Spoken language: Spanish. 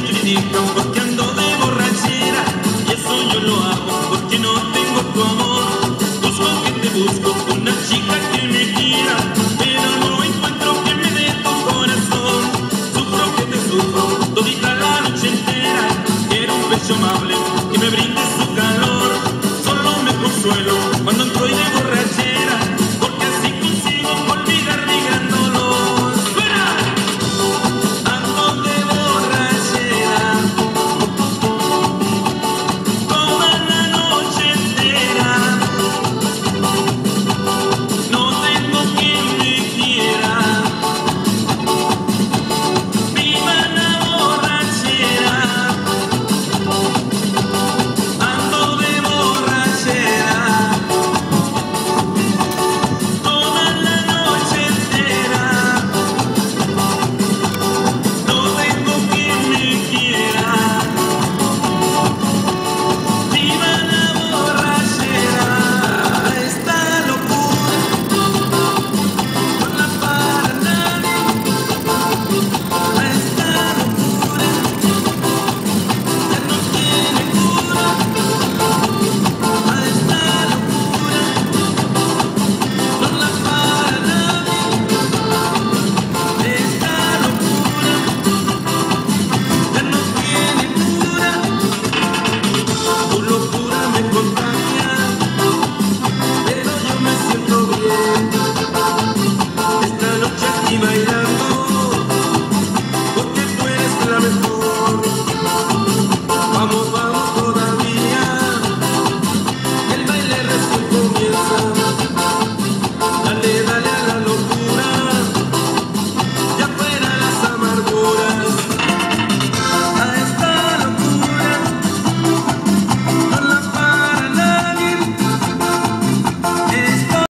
me critican porque ando de borrachera y eso yo lo hago